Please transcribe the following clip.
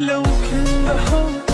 لو كل حب